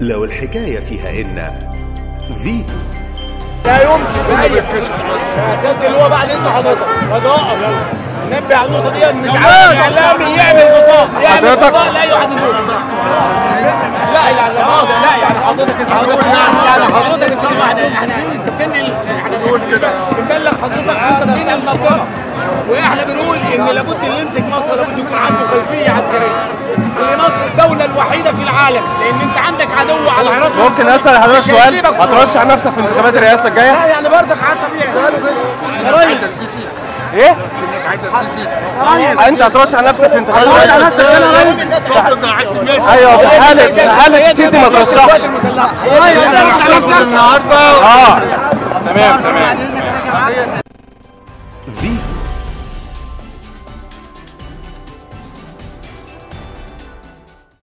لو الحكاية فيها إن فيتو. لا يمكن اي سد اللي هو بعد انت حضرتك فضاء نبه على النقطة دي مش عارف إعلامي يعمل فضاء يعمل لا يحد دول لا يعني لا يعني حضرتك انت حضرتك. يعني حضرتك ان شاء الله إحنا إحنا إحنا بنقول كده. بنبلغ حضرتك انت بتنقل المنطقة وإحنا بنقول إن لابد اللي يمسك مصر لابد يكون عنده خلفية عسكرية. مصر الوحيدة في العالم لأن أنت عندك عدو على رأسك. ممكن أسأل حضرتك سؤال؟ هترشح نفسك في انتخابات الرئاسة الجاية؟ لا يعني برضك حاجة طبيعي. يا ريس. السيسي. إيه؟ الناس عايزه السيسي أنت هترشح نفسك في انتخابات الرئاسة ضد عكس الناس أيوه في حاله في حاله السيسي ما ترشحش. النهارده آه. تمام تمام.